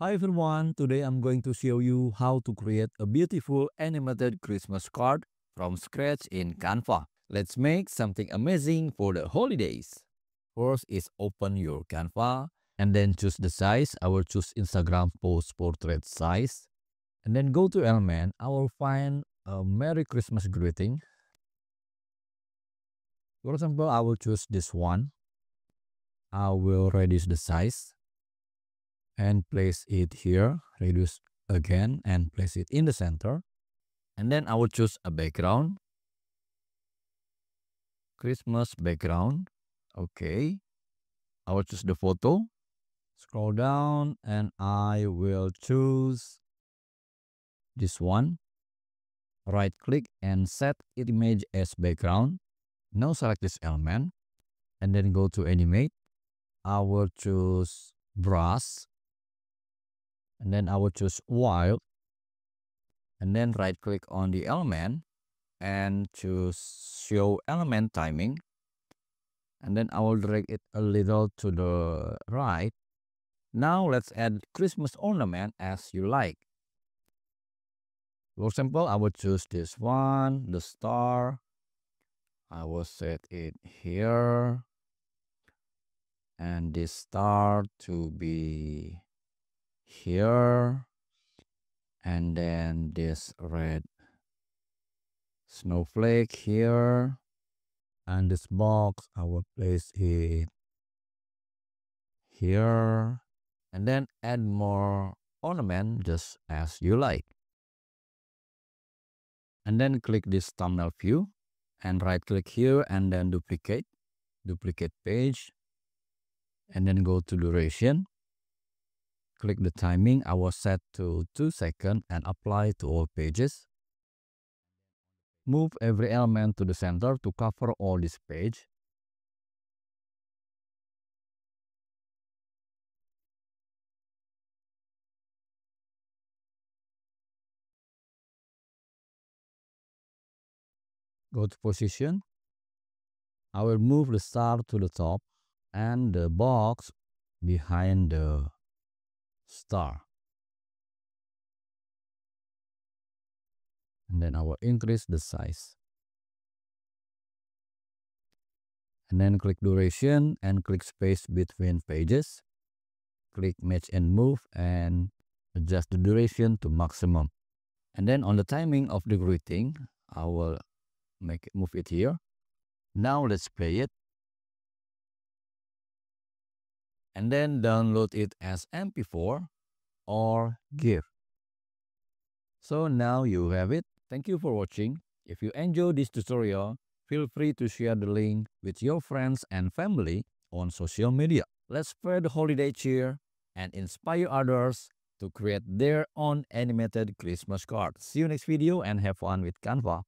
Hi everyone, today I'm going to show you how to create a beautiful animated Christmas card from scratch in Canva. Let's make something amazing for the holidays. First is open your Canva and then choose the size. I will choose Instagram post portrait size. And then go to element. I will find a Merry Christmas greeting. For example, I will choose this one. I will reduce the size and place it here reduce again and place it in the center. And then I will choose a background. Christmas background. Okay. I will choose the photo. Scroll down and I will choose this one. Right click and set image as background. Now select this element and then go to animate. I will choose brush and then I will choose wild and then right click on the element and choose show element timing and then I will drag it a little to the right. Now let's add Christmas ornament as you like. For example, I will choose this one, the star. I will set it here. And this star to be here and then this red snowflake here and this box I will place it here. And then add more ornament just as you like. And then click this thumbnail view and right click here and then duplicate duplicate page and then go to duration click the timing, I will set to 2 seconds and apply to all pages. Move every element to the center to cover all this page. Go to position. I will move the star to the top and the box behind the star. And then I will increase the size. And then click duration and click space between pages. Click match and move and adjust the duration to maximum. And then on the timing of the greeting, I will make it, move it here. Now let's play it. And then download it as MP4 or GIF. So now you have it. Thank you for watching. If you enjoyed this tutorial, feel free to share the link with your friends and family on social media. Let's spread the holiday cheer and inspire others to create their own animated Christmas cards. See you next video and have fun with Canva.